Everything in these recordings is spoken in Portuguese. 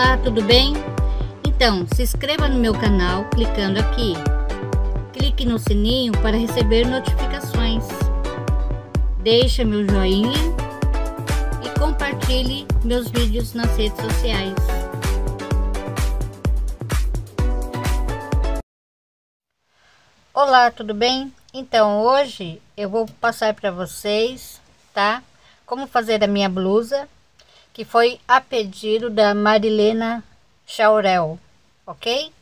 Olá, tudo bem? Então, se inscreva no meu canal clicando aqui. Clique no sininho para receber notificações. Deixe meu joinha e compartilhe meus vídeos nas redes sociais. Olá, tudo bem? Então, hoje eu vou passar para vocês, tá? Como fazer a minha blusa que foi a pedido da Marilena Chaurel, ok?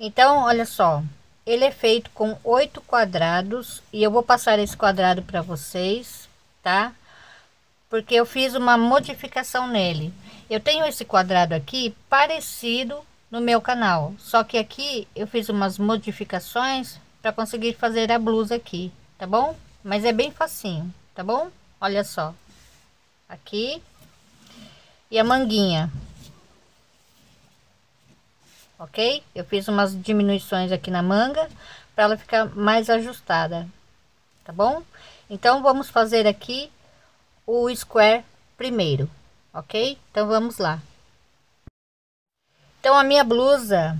Então, olha só, ele é feito com oito quadrados e eu vou passar esse quadrado para vocês, tá? Porque eu fiz uma modificação nele. Eu tenho esse quadrado aqui parecido no meu canal, só que aqui eu fiz umas modificações para conseguir fazer a blusa aqui, tá bom? Mas é bem facinho, tá bom? Olha só, aqui e a manguinha. Ok? Eu fiz umas diminuições aqui na manga para ela ficar mais ajustada, tá bom? Então vamos fazer aqui o square primeiro, ok? Então vamos lá. Então a minha blusa,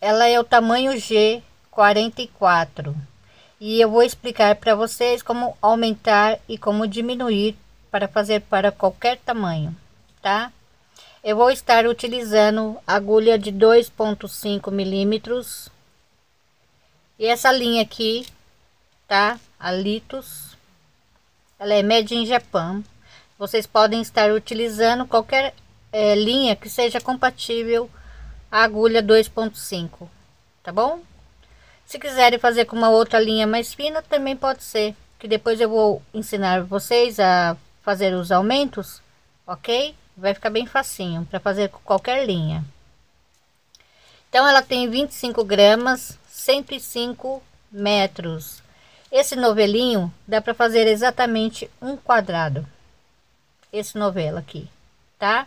ela é o tamanho G 44 e eu vou explicar para vocês como aumentar e como diminuir para fazer para qualquer tamanho tá? Eu vou estar utilizando agulha de 2.5 milímetros e essa linha aqui, tá? A Litos, ela é made in Japan. Vocês podem estar utilizando qualquer é, linha que seja compatível à agulha 2.5, tá bom? Se quiserem fazer com uma outra linha mais fina, também pode ser. Que depois eu vou ensinar vocês a fazer os aumentos, ok? Vai ficar bem facinho para fazer com qualquer linha. Então ela tem 25 gramas, 105 metros. Esse novelinho dá para fazer exatamente um quadrado. Esse novelo aqui, tá?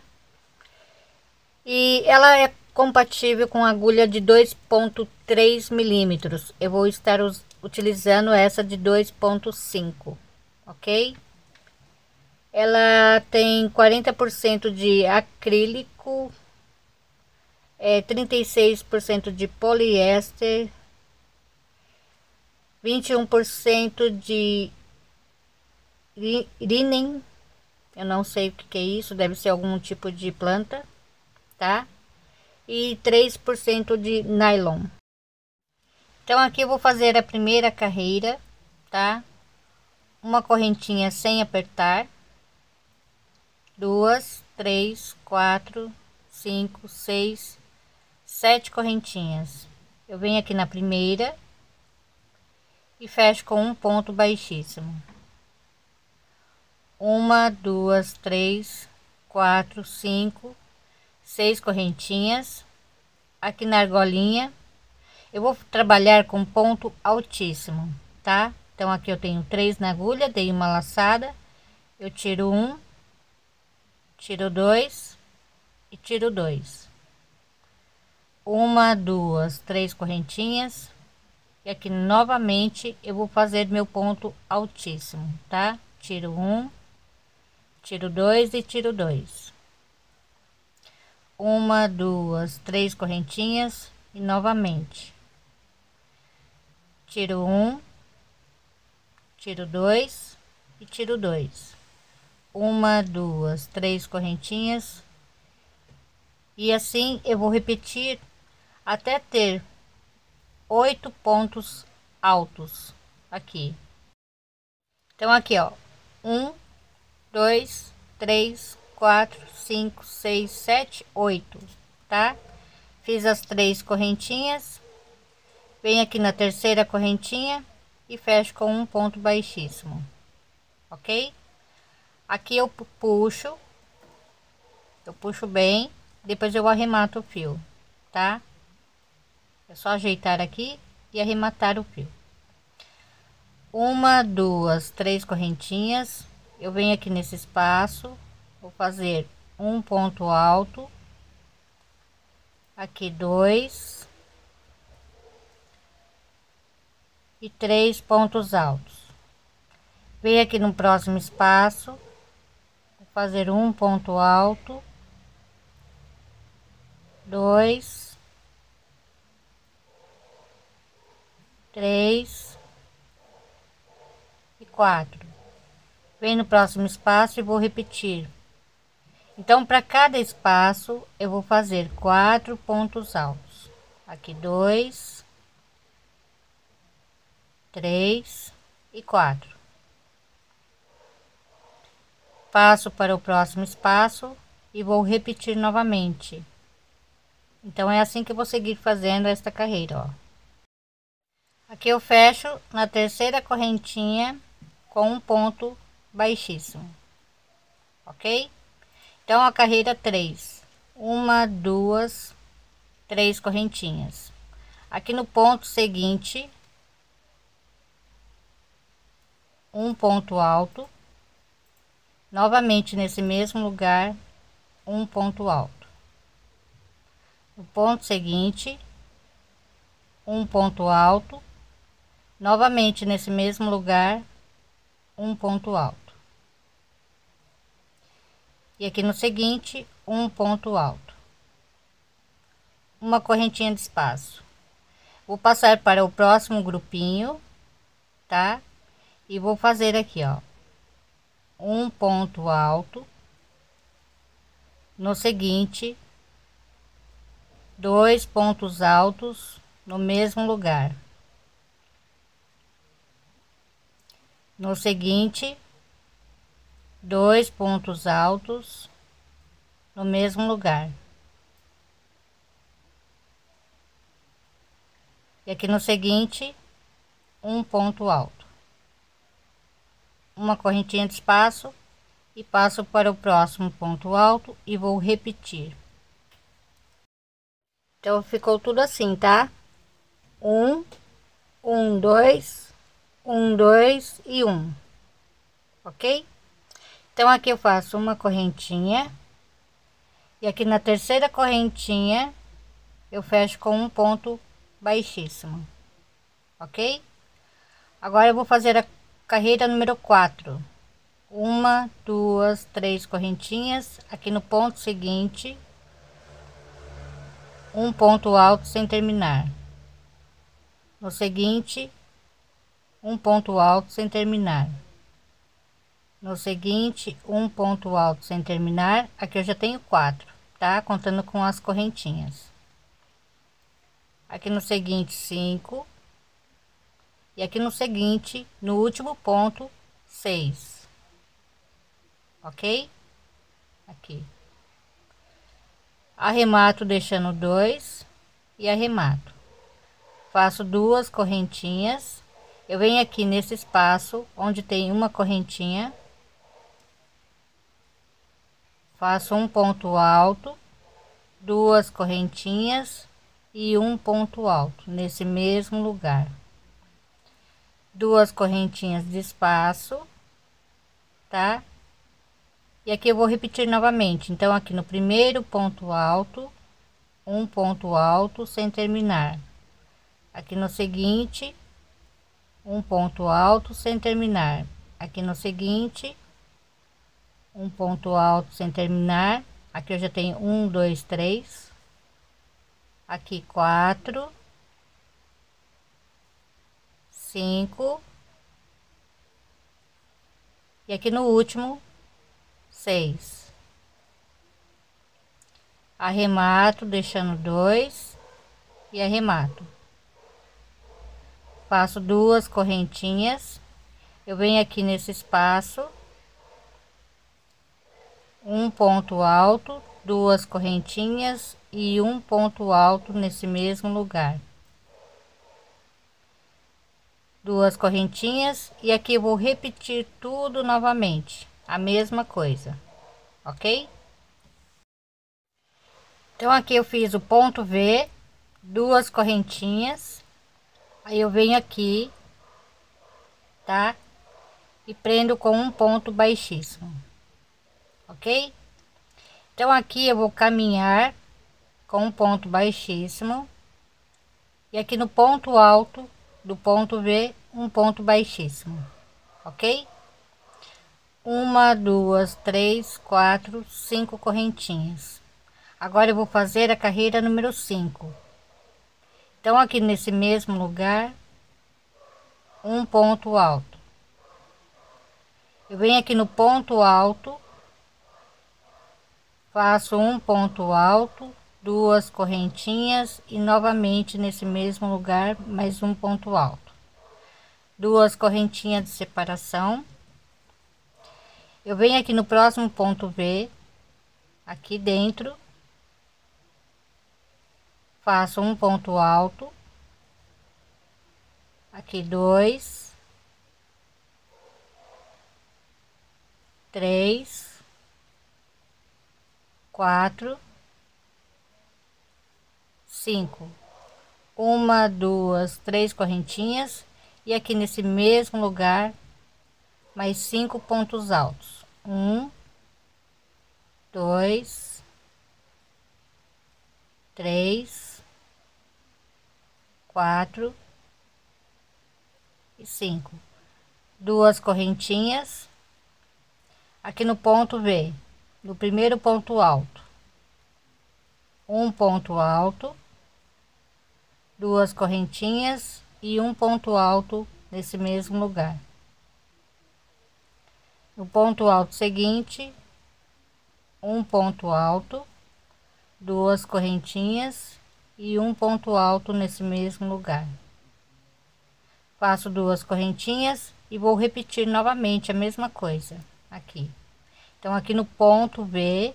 E ela é compatível com agulha de 2.3 milímetros. Eu vou estar utilizando essa de 2.5, ok? Ela tem 40% de acrílico, é, 36% de poliéster, 21% de linen, eu não sei o que, é isso, deve ser algum tipo de planta, tá? E 3% de nylon. Então aqui eu vou fazer a primeira carreira, tá? Uma correntinha sem apertar duas, três, quatro, cinco, seis, sete correntinhas. Eu venho aqui na primeira e fecho com um ponto baixíssimo. Uma, duas, três, quatro, cinco, seis correntinhas. Aqui na argolinha, eu vou trabalhar com ponto altíssimo, tá? Então aqui eu tenho três na agulha, dei uma laçada, eu tiro um tiro dois e tiro dois. Uma duas três correntinhas. E aqui novamente eu vou fazer meu ponto altíssimo tá? Tiro um tiro dois e tiro dois. Uma duas três correntinhas e novamente. Tiro um tiro dois e tiro dois uma, duas, três correntinhas e assim eu vou repetir até ter oito pontos altos aqui. Então aqui ó, um, dois, três, quatro, cinco, seis, sete, oito, tá? Fiz as três correntinhas, venho aqui na terceira correntinha e fecho com um ponto baixíssimo, ok? Aqui eu puxo, eu puxo bem, depois eu arremato o fio, tá? É só ajeitar aqui e arrematar o fio. Uma, duas, três correntinhas. Eu venho aqui nesse espaço, vou fazer um ponto alto. Aqui dois. E três pontos altos. Venho aqui no próximo espaço fazer um ponto alto dois, três e quatro. Vem no próximo espaço e vou repetir. Então, para cada espaço, eu vou fazer quatro pontos altos. Aqui dois, três e quatro. Passo para o próximo espaço e vou repetir novamente. Então é assim que eu vou seguir fazendo esta carreira, ó. Aqui eu fecho na terceira correntinha com um ponto baixíssimo, ok? Então a carreira 3, uma, duas, três correntinhas. Aqui no ponto seguinte, um ponto alto, novamente nesse mesmo lugar, um ponto alto. No ponto seguinte um ponto alto novamente nesse mesmo lugar um ponto alto. E aqui no seguinte um ponto alto. Uma correntinha de espaço. Vou passar para o próximo grupinho tá? E vou fazer aqui ó um ponto alto no seguinte dois pontos altos no mesmo lugar. No seguinte, dois pontos altos no mesmo lugar. E aqui no seguinte, um ponto alto. Uma correntinha de espaço e passo para o próximo ponto alto e vou repetir. Então ficou tudo assim, tá? Um, um, dois, um, dois e um, ok? Então aqui eu faço uma correntinha e aqui na terceira correntinha eu fecho com um ponto baixíssimo, ok? Agora eu vou fazer a carreira número 4. Uma, duas, três correntinhas aqui no ponto seguinte um ponto alto sem terminar. No seguinte, um ponto alto sem terminar. No seguinte, um ponto alto sem terminar. Aqui eu já tenho quatro, tá? Contando com as correntinhas. Aqui no seguinte, cinco. E aqui no seguinte, no último ponto, seis. Ok? Aqui. Arremato deixando dois e arremato. Faço duas correntinhas. Eu venho aqui nesse espaço onde tem uma correntinha. Faço um ponto alto duas correntinhas e um ponto alto nesse mesmo lugar duas correntinhas de espaço tá? E aqui eu vou repetir novamente. Então aqui no primeiro ponto alto um ponto alto sem terminar. Aqui no seguinte um ponto alto sem terminar. Aqui no seguinte um ponto alto sem terminar. Aqui eu já tenho um dois três. Aqui quatro cinco. E aqui no último seis. Arremato deixando dois. E arremato. Faço duas correntinhas. Eu venho aqui nesse espaço. Um ponto alto duas correntinhas e um ponto alto nesse mesmo lugar duas correntinhas e aqui vou repetir tudo novamente a mesma coisa, ok? Então aqui eu fiz o ponto V, duas correntinhas, aí eu venho aqui, tá? E prendo com um ponto baixíssimo, ok? Então aqui eu vou caminhar com um ponto baixíssimo e aqui no ponto alto do ponto V um ponto baixíssimo, ok? uma duas três quatro cinco correntinhas Agora eu vou fazer a carreira número 5. Então, aqui nesse mesmo lugar, um ponto alto. Eu venho aqui no ponto alto, faço um ponto alto, duas correntinhas e novamente nesse mesmo lugar mais um ponto alto. Duas correntinhas de separação. Eu venho aqui no próximo ponto V, aqui dentro, faço um ponto alto, aqui dois, três, quatro, cinco, uma, duas, três correntinhas e aqui nesse mesmo lugar mais cinco pontos altos, um, dois, três quatro e cinco. Duas correntinhas aqui no ponto V, no primeiro ponto alto. Um ponto alto, duas correntinhas e um ponto alto nesse mesmo lugar. No ponto alto seguinte, um ponto alto, duas correntinhas e um ponto alto nesse mesmo lugar. Faço duas correntinhas e vou repetir novamente a mesma coisa aqui. Então, aqui no ponto V,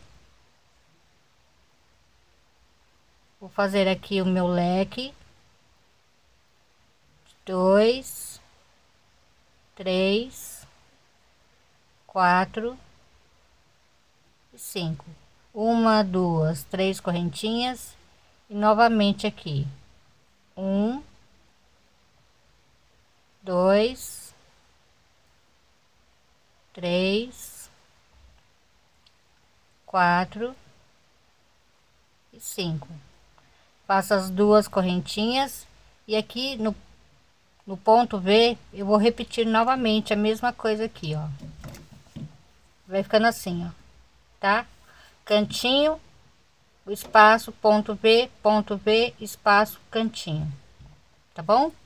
vou fazer aqui o meu leque. Dois, três, quatro e cinco. Uma, duas, três correntinhas e novamente aqui um dois três quatro e cinco faço as duas correntinhas e aqui no, no ponto V eu vou repetir novamente a mesma coisa aqui ó vai ficando assim ó tá cantinho espaço ponto V, ponto V, espaço, cantinho. Tá bom?